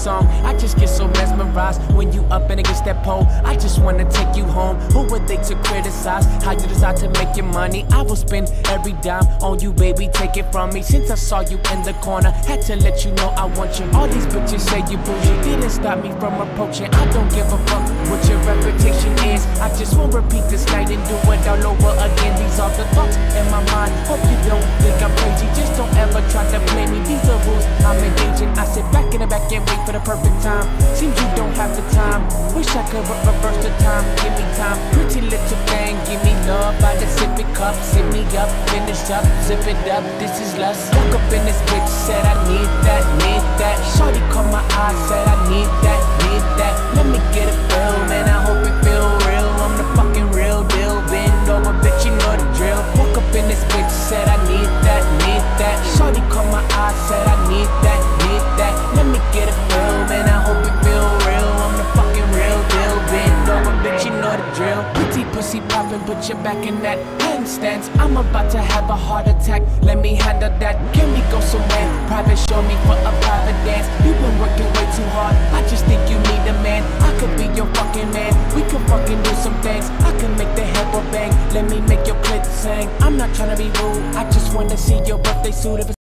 song? I just get so mesmerized when you up and against that pole. I just wanna take you home. Who were they to criticize? How you decide to make your money? I will spend every dime on you, baby. Take it from me. Since I saw you in the corner, had to let you know I want you. All these bitches say you bougie, didn't stop me from approaching. I don't give a fuck what your reputation is. I just won't repeat this night and do it all over again. These are the thoughts in my perfect time. Seems you don't have the time. Wish I could re- reverse the time. Give me time. Pretty little thing. Give me love by the sippy cup. Sip me up. Finish up. Zip it up. This is lust. Woke up in this bitch. Said I need that. Need that. Shorty caught my eye. Said I need that. Need that. Let me get a feel, man. I hope it feel real. I'm the fucking real deal. Bend over, bitch. You know the drill. Woke up in this bitch. Said I need that. Need that. Shorty caught my eye. Said I. Need that. Pussy poppin', put your back in that handstands. I'm about to have a heart attack. Let me handle that. Can we go somewhere? Private, show me for a private dance. You've been working way too hard. I just think you need a man. I could be your fucking man. We could fucking do some things. I can make the head bang. Let me make your clit sing. I'm not trying to be rude. I just wanna see your birthday suit.